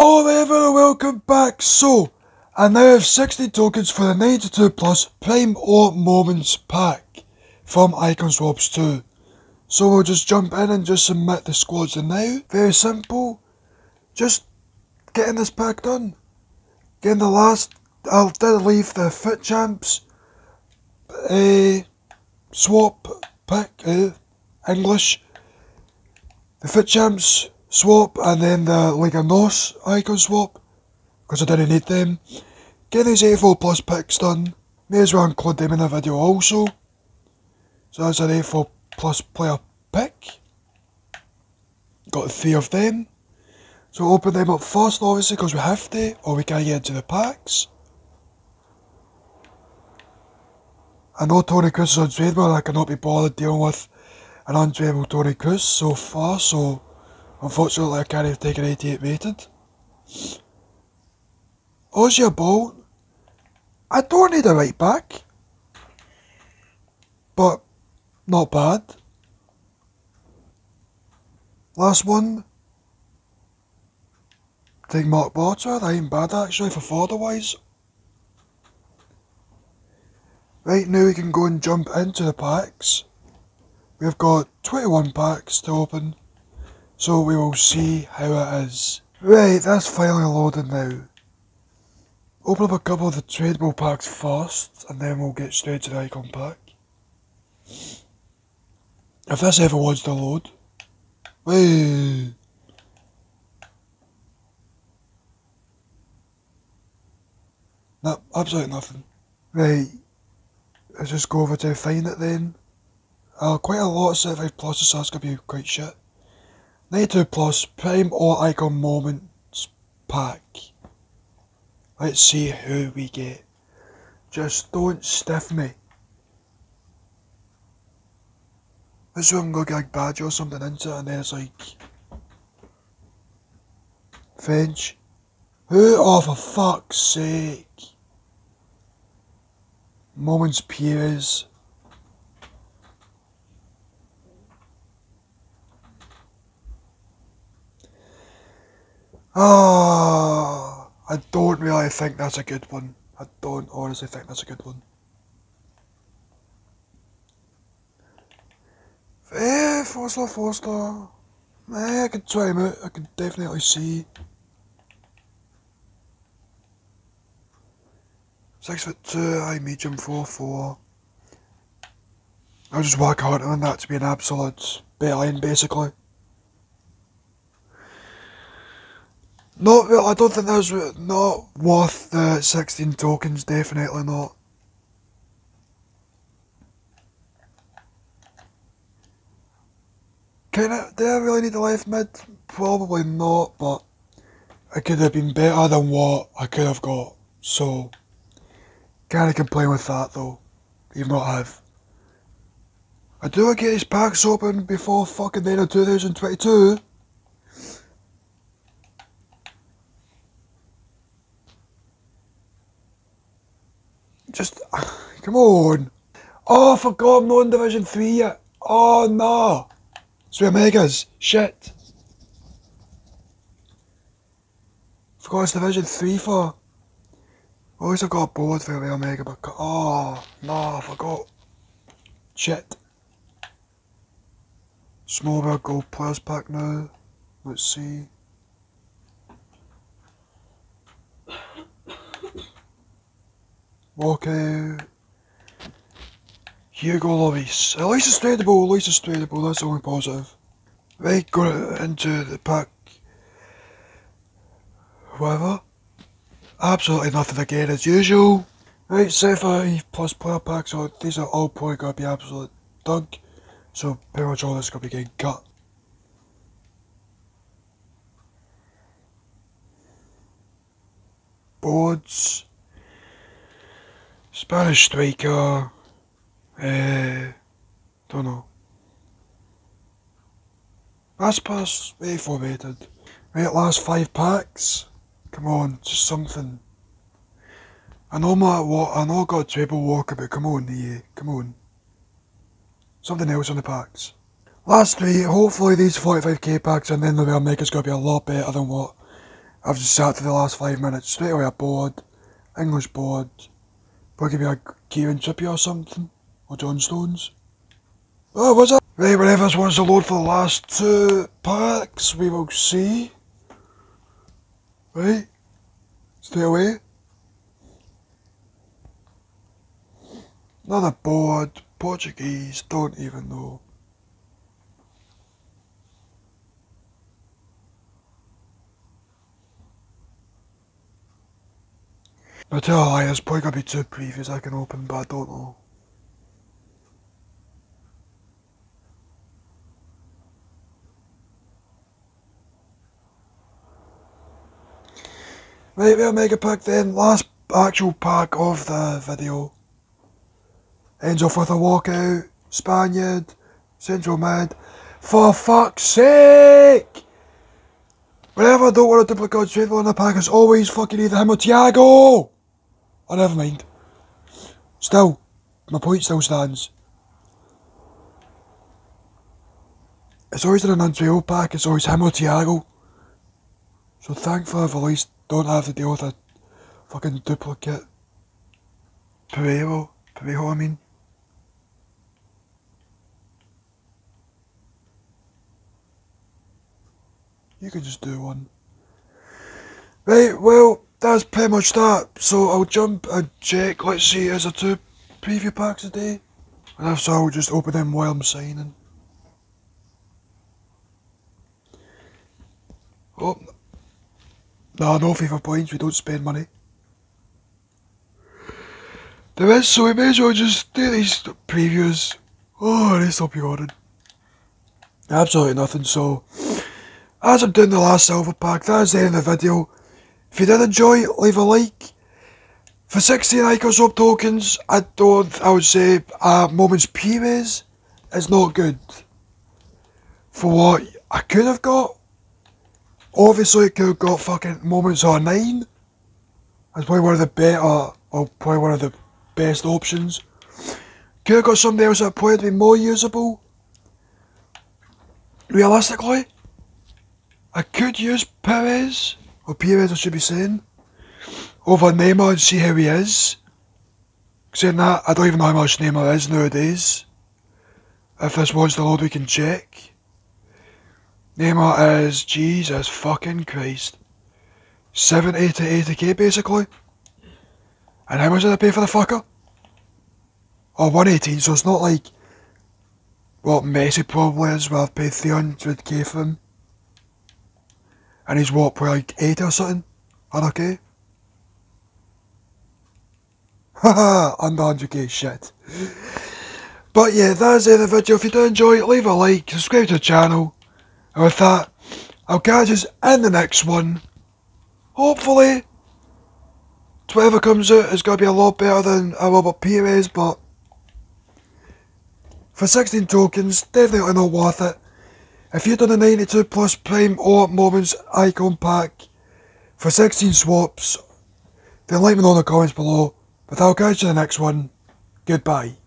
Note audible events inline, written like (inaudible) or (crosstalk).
Oh, everyone, welcome back. So, I now have 60 tokens for the 92 plus Prime or Moments pack from Icon Swaps 2. So we'll just jump in and just submit the squads and now. Very simple. Just getting this pack done. Getting the last, I did leave the FUT Champs uh, swap pack, uh, English. The FUT Champs swap and then the Liga NOS icon swap because I didn't need them. Get these 84 plus picks done. May as well include them in the video also. So that's an 84 plus player pick. Got three of them. So open them up first obviously because we have to or we can't get into the packs. I know Tony Kroos is untradeable I cannot be bothered dealing with an untradeable Tony Kroos so far so unfortunately I can't even take an 88 rated. Ozzy Ball, I don't need a right back, but not bad. Last one, take Marc Bartra, that ain't bad actually for forward wise. Right now we can go and jump into the packs. We've got 21 packs to open, so we will see how it is. Right, that's finally loaded now. Open up a couple of the tradable packs first, and then we'll get straight to the icon pack. If this ever wants to load. Wait. No, absolutely nothing. Right. Let's just go over to find it then. Uh, quite a lot of 75 pluses, so that's to be quite shit. 92 plus, prime or icon moments pack. Let's see who we get. Just don't stiff me. This one go get like badge or something into it and then it's like Finch. Who oh for fuck's sake. Moments Pires. Ah, I don't really think that's a good one. I don't honestly think that's a good one. Eh, four star, four star. Eh, I can try him out. I can definitely see. Six foot two, high medium, four four. I'll just work hard on that to be an absolute line, basically. Not, I don't think that's not worth the 16 tokens, definitely not. Can I, do I really need a left mid? Probably not, but I could have been better than what I could have got. So, can't complain with that though, even though I have. I do I get these packs open before fucking the end of 2022. Just, (sighs) come on. Oh, I forgot I'm not in Division 3 yet. Oh, no. So we're Megas. Shit. Forgot it's Division 3 for. Always I got a board for the Omega, but oh no, I forgot. Shit. Small World Gold Players Pack now. Let's see. Walkout. Hugo Lloris. At least it's tradable, at least it's tradable, that's only positive. Right, go into the pack. Whatever. Absolutely nothing again as usual. Right, 75 plus player packs, so these are all probably going to be absolute dunk. So pretty much all this is going to be getting cut. Boards. Spanish striker. Uh, don't know. Aspas, very formatted. Right, last five packs. Come on, just something. I know my what I know I got treble walker, but come on, yeah, come on. Something else on the packs. Last three, hopefully these 45k packs and then the Real Mega's gonna be a lot better than what I've just sat for the last five minutes, straight away a board, English board, probably be a Kieran Trippier or something, or John Stones. Oh, what's that? Right, whenever this wants to load for the last two packs, we will see. Right, stay away. Another board, Portuguese, don't even know. Oh, I tell lie, there's probably gonna be two previews I can open, but I don't know. Right, we'll mega pack then. Last actual pack of the video. Ends off with a walkout. Spaniard. Central mid. For fuck's sake! Whenever I don't want a duplicate straight in the pack, it's always fucking either him or Thiago! Oh, never mind. Still, my point still stands. It's always an untrail pack, it's always him or Thiago. So thankfully I've at least don't have to deal with a fucking duplicate. Pereiro. Pereiro, I mean. You can just do one. Right, well, that's pretty much that. So I'll jump and check. Let's see, is there two preview packs a day? And if so, I'll just open them while I'm signing. Oh. No, no FIFA points, we don't spend money. There is, so we may as well just do these previews. Oh, they stop yawning. Absolutely nothing, so as I'm doing the last silver pack, that is the end of the video. If you did enjoy, leave a like. For 16 Icon Swap tokens, I don't, I would say, uh, Moments Pires is not good. For what I could have got, obviously it could have got fucking Moments R9. That's probably one of the better, or probably one of the best options. Could have got somebody else that probably would be more usable. Realistically, I could use Pires, or I should be saying, over Neymar and see how he is. Saying that, I don't even know how much Neymar is nowadays. If this was the Lord, we can check. Neymar is, Jesus fucking Christ, 70 to 80k basically. And how much did I pay for the fucker? Oh, 118, so it's not like what Messi probably is, where I've paid 300k for him. And he's what, probably like 80 or something? Okay. Haha, under 100k shit. But yeah, that's it the video. If you do enjoy it, leave a like, subscribe to the channel. And with that, I'll catch you in the next one. Hopefully, whatever comes out is going to be a lot better than a Robert Pires, but for 16 tokens, definitely not worth it. If you've done a 92 plus prime or moments icon pack for 16 swaps, then let me know in the comments below. But I'll catch you in the next one. Goodbye.